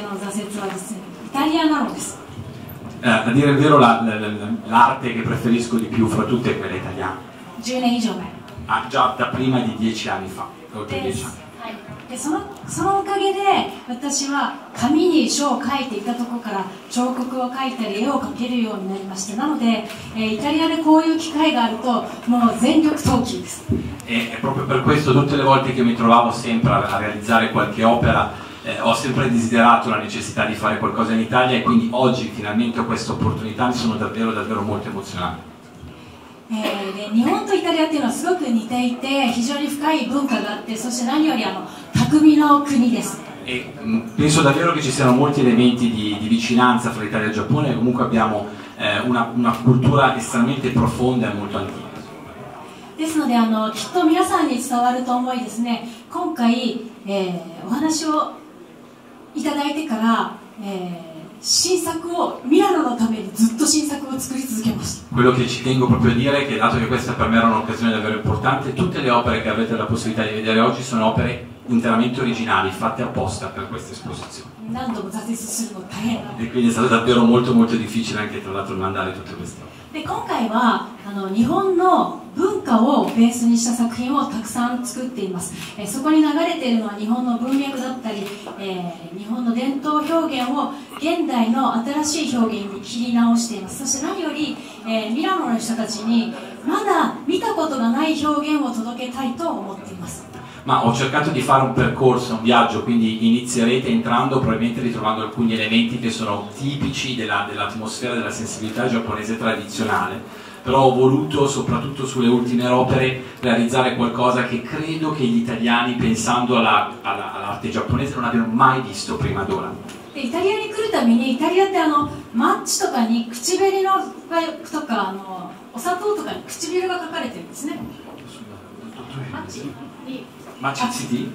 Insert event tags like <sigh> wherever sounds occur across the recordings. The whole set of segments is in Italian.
の挫折はですねイタリアなのです Eh, a dire il vero la- la- la- l'arte che preferisco di più fra tutte è quella italiana. 10年以上前 Ah, già da prima di dieci anni fa, oltre で dieci anni. はいでそのそのおかげで私は紙に書を書いていたところから彫刻を描いたり絵を描けるようになりましたなので、えーイタリアでこういう機会があるともう全力投球です E è proprio per questo tutte le volte che mi trovavo sempre a, a realizzare qualche opera eh, ho sempre desiderato la necessità di fare qualcosa in Italia e quindi oggi finalmente ho questa opportunità, mi sono davvero davvero molto emozionato. えーで日本とイタリアっていうのはすごく似ていて非常に深い文化があってそして何よりあの匠の国です E mh, penso davvero che ci siano molti elementi di, di vicinanza fra l'Italia e il Giappone e comunque abbiamo eh, una, una cultura estremamente profonda e molto antica. ですのであのきっと皆さんに伝わると思いですね今回、えーお話を いただいてから、えー、新作をミラノのためにずっと新作を作り続けました。importante, tutte le opere che avete la possibilità di vedere oggi sono opere interamente originali, fatte apposta per questa esposizione. 何度も挫折するの大変なの E quindi è stato davvero molto molto difficile anche tra l'altro mandare tutte queste opere. で今回はあの日本の文化をベースにした作品をたくさん作っています、えーそこに流れているのは日本の文脈だったり、えー日本の伝統表現を現代の新しい表現に切り直していますそして何より、えーミラノの人たちに まだ見たことがない表現を届けたいと思っています Ma ho cercato di fare un percorso, un viaggio, quindi inizierete entrando probabilmente ritrovando alcuni elementi che sono tipici della- dell'atmosfera, della sensibilità giapponese tradizionale, però ho voluto, soprattutto sulle ultime opere, realizzare qualcosa che credo che gli italiani, pensando alla- alla- all'arte giapponese, non abbiano mai visto prima d'ora. でイタリアに来るためにイタリアってあの マッチとかに口紅のとかあのお砂糖とかに唇が書かれてるんですねマッチマッチティ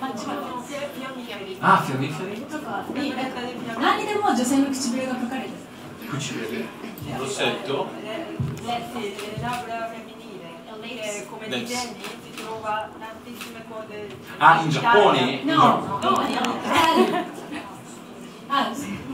マッチマッチあフィオミフィオミ？とかにか何でも女性の唇が書かれてる唇ロシアと？あ、in Giappone? No, no, no. no. no. no. no. no. no.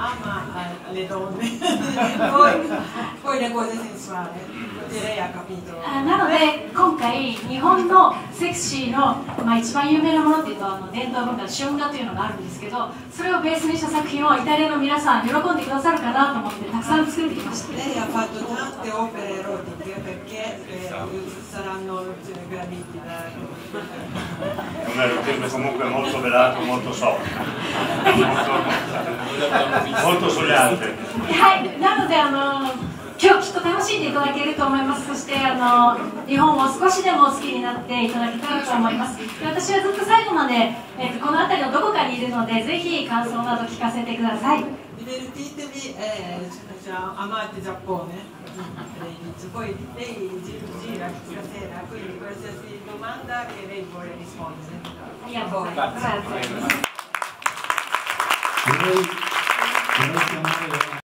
ama eh, le donne, <laughs> poi, なので今回日本のセクシーの、まあ、一番有名なものっていうとあの伝統文化旬画というのがあるんですけどそれをベースにした作品をイタリアの皆さん喜んでくださるかなと思ってたくさん作ってきました。て <laughs> <laughs> はい、なのであの今日きっと楽しんでいただけると思いますそしてあの日本を少しでも好きになっていただけたらと思いますで私はずっと最後まで、えーとこの辺りのどこかにいるのでぜひ感想など聞かせてください Divertitevi e cioè, amate Giappone. Lei dice, poi lei gi- gira stasera, quindi qualsiasi domanda che lei vuole rispondere. ありがとうございます Grazie.